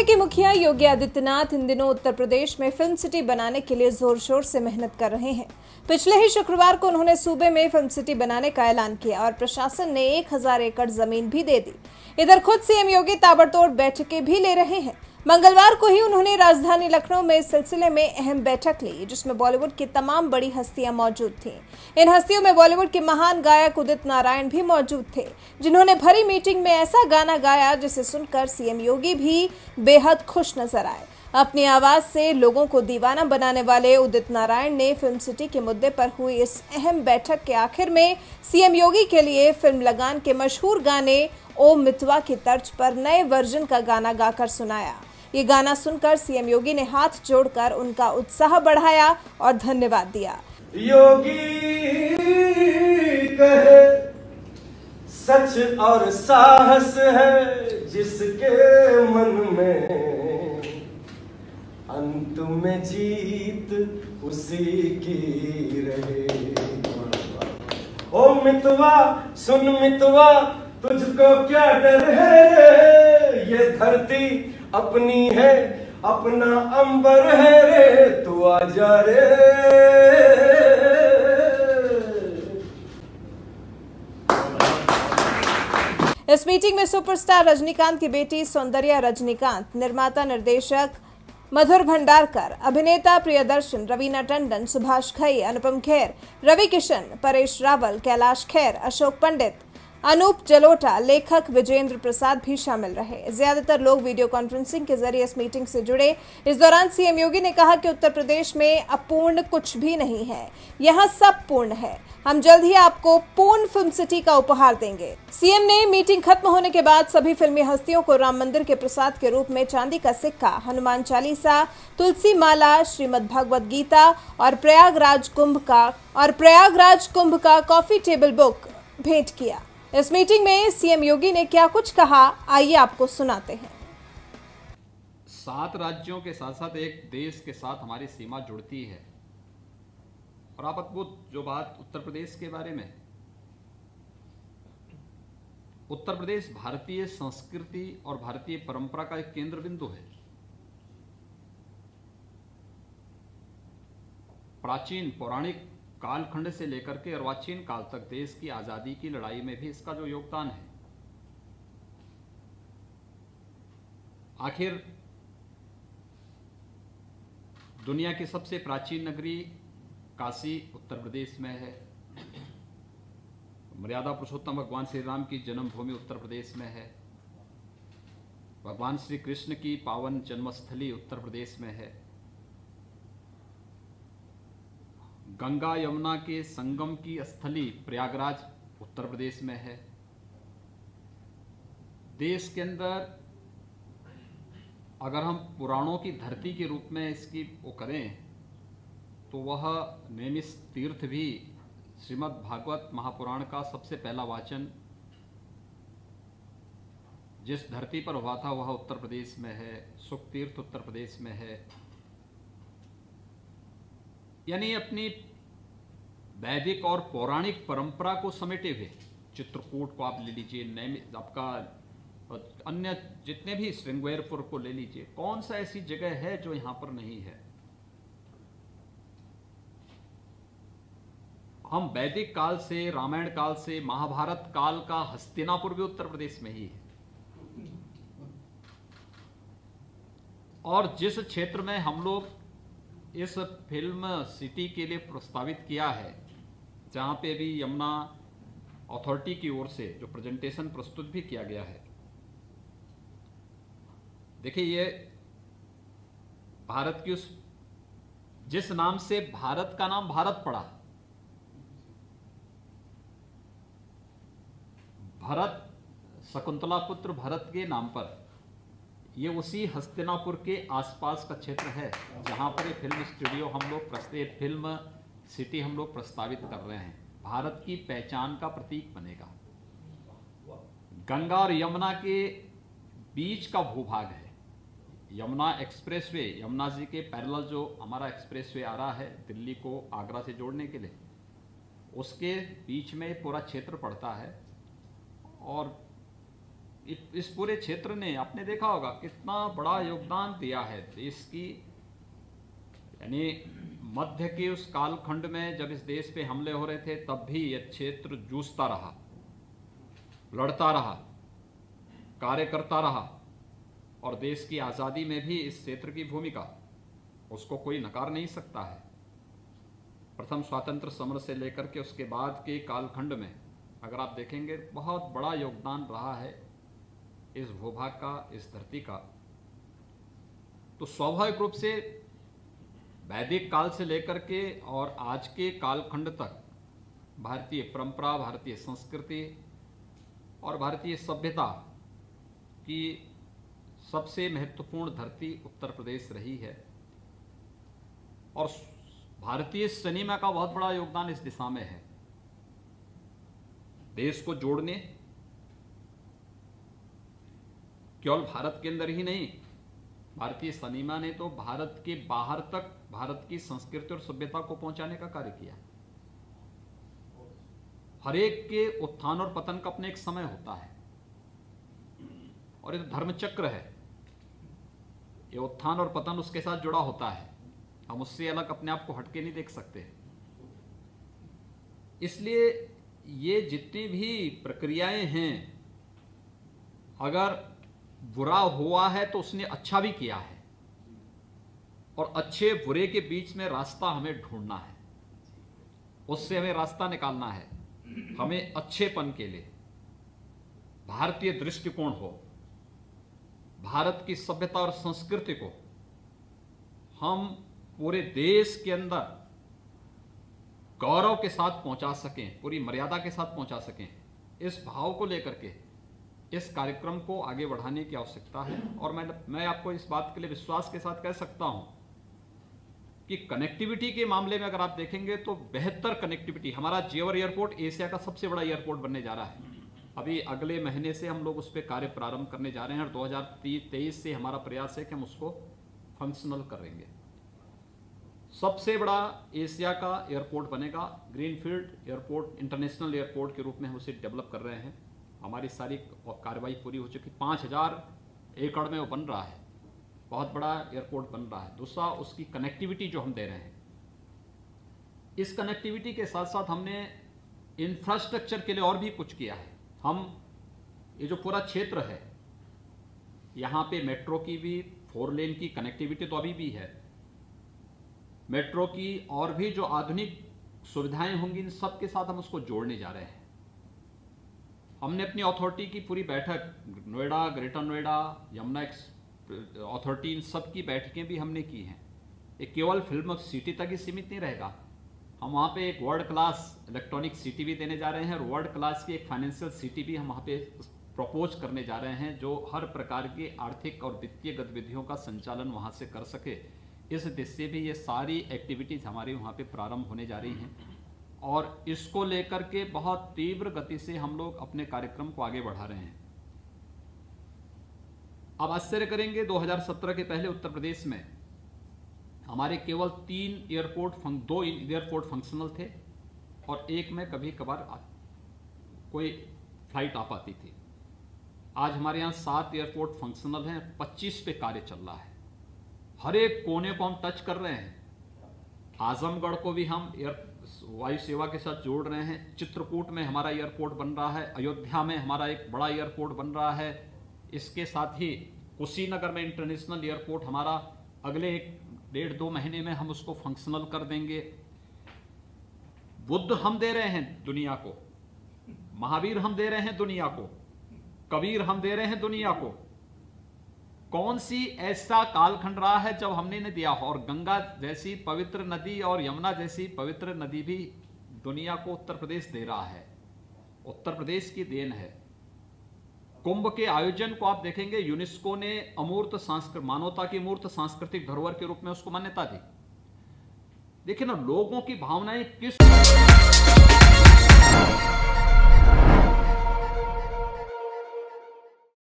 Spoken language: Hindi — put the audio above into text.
सूबे के मुखिया योगी आदित्यनाथ इन दिनों उत्तर प्रदेश में फ़िल्म सिटी बनाने के लिए ज़ोर शोर से मेहनत कर रहे हैं। पिछले ही शुक्रवार को उन्होंने सूबे में फ़िल्म सिटी बनाने का ऐलान किया और प्रशासन ने 1000 एकड़ ज़मीन भी दे दी। इधर खुद सीएम योगी ताबड़तोड़ बैठकें भी ले रहे हैं। मंगलवार को ही उन्होंने राजधानी लखनऊ में इस सिलसिले में अहम बैठक ली, जिसमें बॉलीवुड की तमाम बड़ी हस्तियाँ मौजूद थीं। इन हस्तियों में बॉलीवुड के महान गायक उदित नारायण भी मौजूद थे, जिन्होंने भरी मीटिंग में ऐसा गाना गाया जिसे सुनकर सीएम योगी भी बेहद खुश नज़र आए। अपनी आवाज़ से लोगों को दीवाना बनाने वाले उदित नारायण ने फ़िल्म सिटी के मुद्दे पर हुई इस अहम बैठक के आखिर में सीएम योगी के लिए फ़िल्म लगान के मशहूर गाने ओ मितवा की तर्ज पर नए वर्जन का गाना गाकर सुनाया। ये गाना सुनकर सीएम योगी ने हाथ जोड़कर उनका उत्साह बढ़ाया और धन्यवाद दिया। योगी कहे, सच और साहस है जिसके मन में। अंत में जीत उसी की रहे। ओ मितवा, सुन मितवा, तुझको क्या डर है? ये धरती अपनी है, अपना अंबर है रे, तू आजा रे। इस मीटिंग में सुपरस्टार रजनीकांत की बेटी सौंदर्या रजनीकांत, निर्माता निर्देशक मधुर भंडारकर, अभिनेता प्रियदर्शन रवीना टंडन सुभाष खई अनुपम खेर, रवि किशन, परेश रावल, कैलाश खेर, अशोक पंडित अनूप जलोटा, लेखक विजेंद्र प्रसाद भी शामिल रहे। ज़्यादातर लोग वीडियो कॉन्फ्रेंसिंग के ज़रिए इस मीटिंग से जुड़े। इस दौरान सीएम योगी ने कहा कि उत्तर प्रदेश में अपूर्ण कुछ भी नहीं है। यहाँ सब पूर्ण है। हम जल्द ही आपको पूर्ण फ़िल्म सिटी का उपहार देंगे। सीएम ने मीटिंग खत्म होने के बाद सभी फिल्मी हस्तियों को राम मंदिर के प्रसाद के रूप में चांदी का सिक्का, हनुमान चालीसा, तुलसी माला, श्रीमद भगवद गीता और प्रयागराज कुंभ का और प्रयागराज कुंभ का कॉफ़ी टेबल बुक भेंट किया। इस मीटिंग में सीएम योगी ने क्या कुछ कहा, आइए आपको सुनाते हैं। सात राज्यों के साथ साथ एक देश के साथ हमारी सीमा जुड़ती है। और आप अद्भुत जो बात उत्तर प्रदेश के बारे में। उत्तर प्रदेश भारतीय संस्कृति और भारतीय परंपरा का एक केंद्र बिंदु है। प्राचीन पौराणिक कालखंड से लेकर के अर्वाचीन काल तक देश की आज़ादी की लड़ाई में भी इसका जो योगदान है। आखिर, दुनिया की सबसे प्राचीन नगरी काशी, उत्तर प्रदेश में है। मर्यादा पुरुषोत्तम भगवान श्री राम की जन्मभूमि उत्तर प्रदेश में है। भगवान श्री कृष्ण की पावन जन्मस्थली उत्तर प्रदेश में है। गंगा यमुना के संगम की स्थली प्रयागराज, उत्तर प्रदेश में है। देश के अंदर अगर हम पुराणों की धरती के रूप में इसकी वो करें तो वह नैमिष तीर्थ भी श्रीमद् भागवत महापुराण का सबसे पहला वाचन जिस धरती पर हुआ था, वह उत्तर प्रदेश में है सुख तीर्थ उत्तर प्रदेश में है। यानी अपनी वैदिक और पौराणिक परंपरा को समेटे हुए। चित्रकूट को आप ले लीजिए नैमित आपका अन्य जितने भी श्रृंगवेरपुर को ले लीजिए, कौन सा ऐसी जगह है जो यहाँ पर नहीं है? हम वैदिक काल से, रामायण काल से, महाभारत काल का हस्तिनापुर भी उत्तर प्रदेश में ही है। और जिस क्षेत्र में हम लोग इस फ़िल्म सिटी के लिए प्रस्तावित किया है जहाँ पे भी यमुना अथॉरिटी की ओर से जो प्रेजेंटेशन प्रस्तुत भी किया गया है। देखिए, ये भारत की उस, जिस नाम से भारत का नाम भारत पड़ा, भरत, शकुंतला पुत्र भरत के नाम पर, ये उसी हस्तिनापुर के आसपास का क्षेत्र है, जहाँ पर ये फ़िल्म स्टूडियो हम लोग प्रस्तुत फ़िल्म सिटी हम लोग प्रस्तावित कर रहे हैं। भारत की पहचान का प्रतीक बनेगा। गंगा और यमुना के बीच का भूभाग है। यमुना एक्सप्रेसवे, यमुना जी के पैरेलल जो हमारा एक्सप्रेसवे आ रहा है दिल्ली को आगरा से जोड़ने के लिए, उसके बीच में पूरा क्षेत्र पड़ता है। और इस पूरे क्षेत्र ने, आपने देखा होगा कितना बड़ा योगदान दिया है देश की यानी मध्य के उस कालखंड में जब इस देश पे हमले हो रहे थे, तब भी यह क्षेत्र जूझता रहा, लड़ता रहा, कार्य करता रहा और देश की आज़ादी में भी इस क्षेत्र की भूमिका उसको कोई नकार नहीं सकता है। प्रथम स्वातंत्र समर से लेकर के उसके बाद के कालखंड में अगर आप देखेंगे, बहुत बड़ा योगदान रहा है इस भूभाग का, इस धरती का। तो स्वाभाविक रूप से वैदिक काल से लेकर के और आज के कालखंड तक भारतीय परंपरा, भारतीय संस्कृति और भारतीय सभ्यता की सबसे महत्वपूर्ण धरती उत्तर प्रदेश रही है। और भारतीय सिनेमा का बहुत बड़ा योगदान इस दिशा में है। देश को जोड़ने, केवल भारत के अंदर ही नहीं भारतीय सिनेमा ने तो भारत के बाहर तक भारत की संस्कृति और सभ्यता को पहुँचाने का कार्य किया। हर एक के उत्थान और पतन का अपने एक समय होता है। और ये धर्म चक्र है। ये उत्थान और पतन उसके साथ जुड़ा होता है। हम उससे अलग अपने आप को हटके नहीं देख सकते। इसलिए ये जितनी भी प्रक्रियाएँ हैं, अगर बुरा हुआ है तो उसने अच्छा भी किया है। और अच्छे बुरे के बीच में रास्ता हमें ढूंढना है। उससे हमें रास्ता निकालना है। हमें अच्छेपन के लिए। भारतीय दृष्टिकोण हो, भारत की सभ्यता और संस्कृति को हम पूरे देश के अंदर गौरव के साथ पहुँचा सकें, पूरी मर्यादा के साथ पहुँचा सकें, इस भाव को लेकर के। इस कार्यक्रम को आगे बढ़ाने की आवश्यकता है। और मैं मैं आपको इस बात के लिए विश्वास के साथ कह सकता हूँ कि कनेक्टिविटी के मामले में अगर आप देखेंगे तो बेहतर कनेक्टिविटी हमारा जेवर एयरपोर्ट एशिया का सबसे बड़ा एयरपोर्ट बनने जा रहा है। अभी अगले महीने से हम लोग उस पर कार्य प्रारंभ करने जा रहे हैं और 2023 से हमारा प्रयास है कि हम उसको फंक्शनल करेंगे सबसे बड़ा एशिया का एयरपोर्ट बनेगा ग्रीनफील्ड एयरपोर्ट इंटरनेशनल एयरपोर्ट के रूप में हम उसे डेवलप कर रहे हैं। हमारी सारी कार्रवाई पूरी हो चुकी, पाँच हज़ार एकड़ में वो बन रहा है। बहुत बड़ा एयरपोर्ट बन रहा है। दूसरा, उसकी कनेक्टिविटी जो हम दे रहे हैं। इस कनेक्टिविटी के साथ साथ हमने इंफ्रास्ट्रक्चर के लिए और भी कुछ किया है। हम, ये जो पूरा क्षेत्र है, यहाँ पे मेट्रो की भी, फोर लेन की कनेक्टिविटी तो अभी भी है। मेट्रो की और भी जो आधुनिक सुविधाएँ होंगी, इन सब के साथ हम उसको जोड़ने जा रहे हैं। हमने अपनी अथॉरिटी की पूरी बैठक, नोएडा, ग्रेटर नोएडा, यमुना अथॉरिटी इन सब की बैठकें भी हमने की हैं। ये केवल फ़िल्म सिटी तक ही सीमित नहीं रहेगा। हम वहाँ पे एक वर्ल्ड क्लास इलेक्ट्रॉनिक सिटी भी देने जा रहे हैं और वर्ल्ड क्लास की एक फाइनेंशियल सिटी भी हम वहाँ पे प्रपोज करने जा रहे हैं, जो हर प्रकार की आर्थिक और वित्तीय गतिविधियों का संचालन वहाँ से कर सके। इस दिशा भी ये सारी एक्टिविटीज़ हमारी वहाँ पे प्रारंभ होने जा रही हैं। और इसको लेकर के बहुत तीव्र गति से हम लोग अपने कार्यक्रम को आगे बढ़ा रहे हैं। अब आश्चर्य करेंगे 2017 के पहले उत्तर प्रदेश में हमारे केवल तीन एयरपोर्ट फंक, दो एयरपोर्ट फंक्शनल थे और एक में कभी कभार कोई फ़्लाइट आ पाती थी। आज हमारे यहाँ सात एयरपोर्ट फंक्शनल हैं 25 पे कार्य चल रहा है। हर एक कोने को हम टच कर रहे हैं। आजमगढ़ को भी हम एयर वायु सेवा के साथ जोड़ रहे हैं। चित्रकूट में हमारा एयरपोर्ट बन रहा है। अयोध्या में हमारा एक बड़ा एयरपोर्ट बन रहा है। इसके साथ ही कुशीनगर में इंटरनेशनल एयरपोर्ट हमारा अगले एक डेढ़ दो महीने में हम उसको फंक्शनल कर देंगे। बुद्ध हम दे रहे हैं दुनिया को। महावीर हम दे रहे हैं दुनिया को। कबीर हम दे रहे हैं दुनिया को। कौन सी ऐसा कालखंड रहा है जब हमने नहीं दिया? और गंगा जैसी पवित्र नदी और यमुना जैसी पवित्र नदी भी दुनिया को उत्तर प्रदेश दे रहा है। उत्तर प्रदेश की देन है। कुंभ के आयोजन को आप देखेंगे। यूनेस्को ने अमूर्त सांस्कृत मानवता की मूर्त सांस्कृतिक धरोहर के रूप में उसको मान्यता दी। देखिए ना, लोगों की भावनाएँ किस